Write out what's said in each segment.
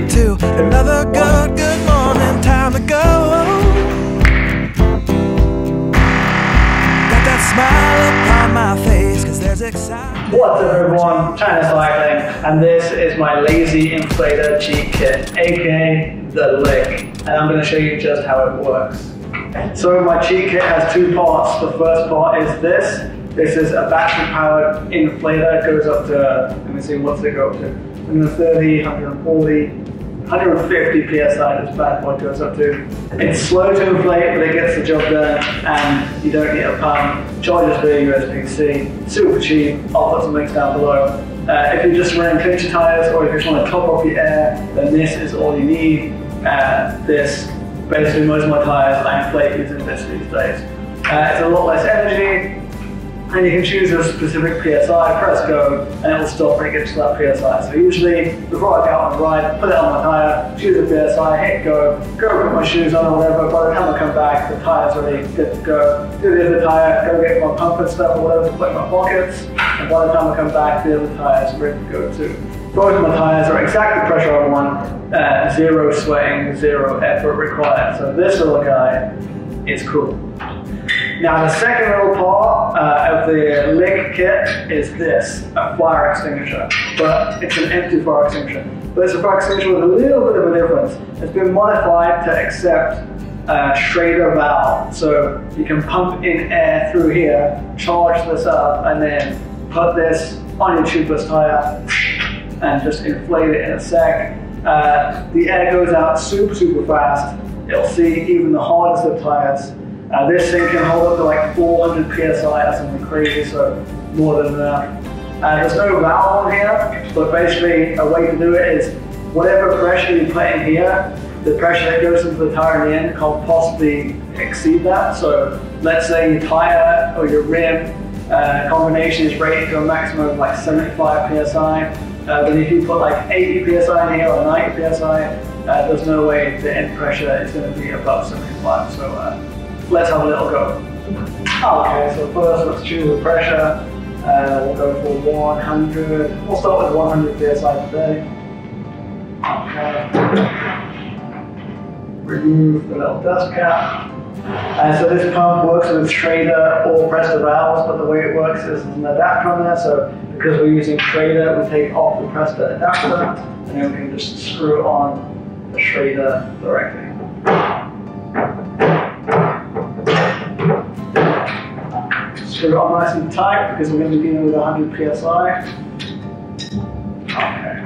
up to another good, good morning. Time to go. Got that smile upon my face, cause there's excitement. What's up everyone, China Cycling, and this is my lazy inflator cheat kit, aka the lick, and I'm going to show you just how it works. So my cheat kit has two parts. The first part is this. This is a battery powered inflator, it goes up to, let me see, what's it go up to? 130, 140, 150 psi this bad boy goes up to. It's slow to inflate, but it gets the job done, and you don't need a pump. Charges via USB-C, super cheap. I'll put some links down below. Uh, if you're just running clincher tires, or if you just want to top off your air, then this is all you need. Uh, this, basically most of my tires I inflate using this these days. Uh, it's a lot less energy, and you can choose a specific PSI, press go, and it will stop when it to that PSI. So usually, before I get on the ride, put it on my tyre, choose a PSI, hit go, go put my shoes on or whatever, by the time I come back, the tyre's already good to go. Do the other tyre, go get my pump and stuff or whatever put in my pockets, and by the time I come back, the other tyre's ready to go too. Both my tyres are exactly pressure I want, uh, zero sweating, zero effort required. So this little guy is cool. Now the second little part uh, of the lick kit is this, a fire extinguisher, but it's an empty fire extinguisher. But it's a fire extinguisher with a little bit of a difference. It's been modified to accept a Schrader valve. So you can pump in air through here, charge this up, and then put this on your tubeless tire and just inflate it in a sec. Uh, the air goes out super, super fast. It'll see even the hardest of tires. Uh, this thing can hold up to like 400 psi or something crazy, so more than enough. Uh, there's no valve on here, but basically a way to do it is whatever pressure you put in here, the pressure that goes into the tire in the end can't possibly exceed that. So let's say your tire or your rim uh, combination is rated to a maximum of like 75 psi. Uh, if you put like 80 psi in here or 90 psi, uh, there's no way the end pressure is going to be above 75. So uh, let's have a little go. Okay, so first let's choose the pressure. Uh, we'll go for 100. We'll start with 100 psi. Okay. Remove the little dust cap. And so this pump works with Schrader or Presta valves, but the way it works is there's an adapter on there. So because we're using Schrader, we take off the Presta adapter, and then we can just screw on the Schrader directly. Screw it on nice and tight because we're going to be dealing with 100 psi. Okay.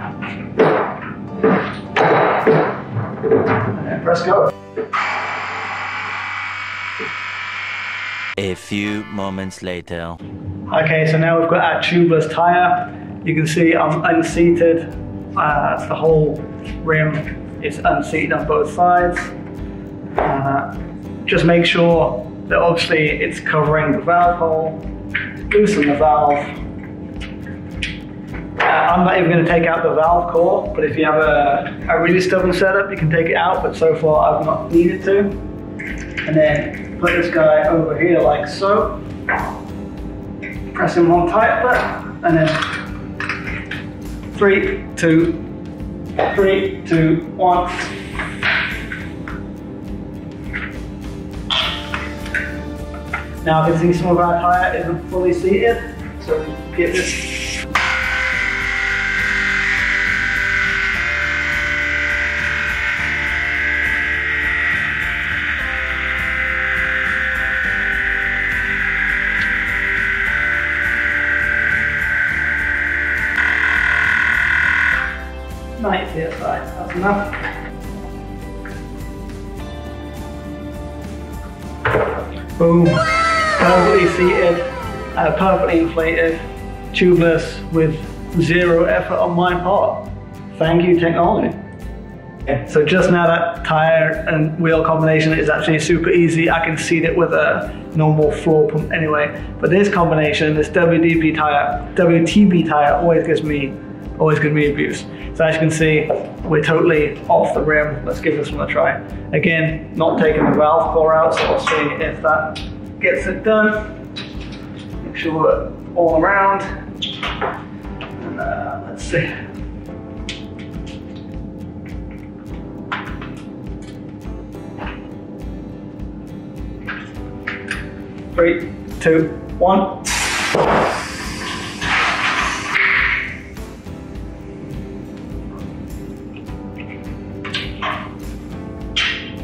And press go. A few moments later. Okay, so now we've got our tubeless tire. You can see I'm unseated. Uh, the whole rim is unseated on both sides. Uh, just make sure that obviously it's covering the valve hole. Loosen the valve. Uh, I'm not even going to take out the valve core, but if you have a, a really stubborn setup, you can take it out, but so far I've not needed to. And then put this guy over here like so. Press him on tight, but, and then three, two, three, two, one. Now I can see some of our tire isn't fully seated, so get this. Ninety psi, that's enough. Boom. Perfectly seated, uh, perfectly inflated, tubeless with zero effort on my part. Thank you, technology. So just now that tire and wheel combination is actually super easy. I can seat it with a normal floor pump anyway. But this combination, this WDP tire, WTB tire always gives me, always gives me abuse. So as you can see, we're totally off the rim. Let's give this one a try. Again, not taking the valve core out, so I'll see if that gets it done. Make sure we're all around. And, uh, let's see. Three, two, one.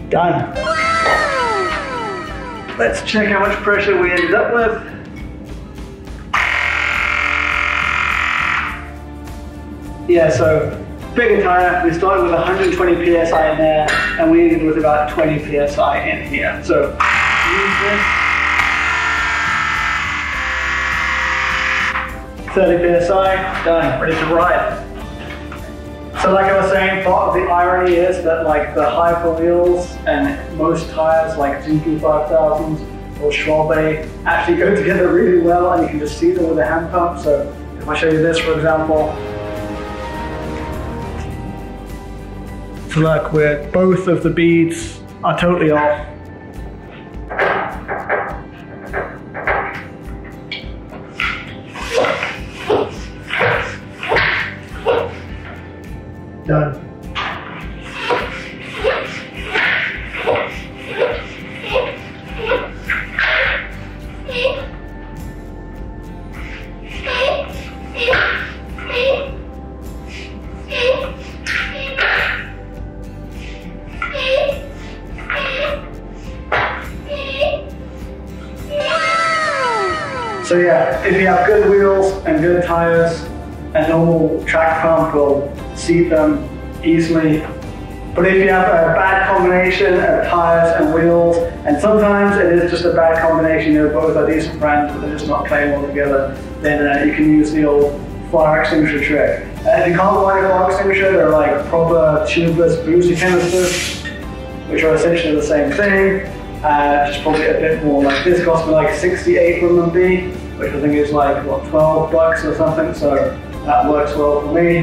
Done. Let's check how much pressure we ended up with. Yeah, so bigger tire, we started with 120 psi in there, and we ended with about 20 psi in here. So use this. 30 psi, done, ready to ride. So like I was saying, part of the irony is that like the hyper wheels and most tires like GP5000s or Schwalbe actually go together really well and you can just see them with a hand pump. So if I show you this for example, so look where both of the beads are totally off. So yeah, if you have good wheels and good tires, a normal track pump will seat them easily. But if you have a bad combination of tires and wheels, and sometimes it is just a bad combination, you know, both are decent brands, but they're just not playing well together, then uh, you can use the old fire extinguisher trick. Uh, if you can't find a fire extinguisher, they're like proper tubeless booster canisters, which are essentially the same thing. Uh, just probably a bit more like this cost me like 68 RMB, which I think is like what 12 bucks or something. So that works well for me.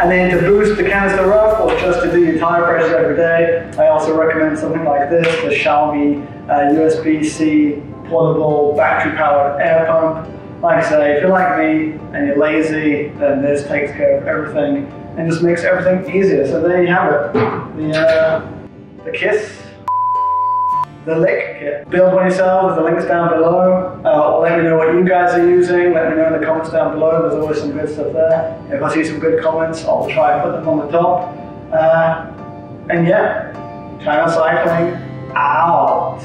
And then to boost the canister up or just to do your tire pressures every day, I also recommend something like this, the Xiaomi uh, USB-C portable battery-powered air pump. Like I say, if you're like me and you're lazy, then this takes care of everything and just makes everything easier. So there you have it. The, uh, the KISS the lick kit. Build one yourself, the link's down below. Uh, let me know what you guys are using. Let me know in the comments down below. There's always some good stuff there. If I see some good comments, I'll try and put them on the top. Uh, and yeah, China Cycling out.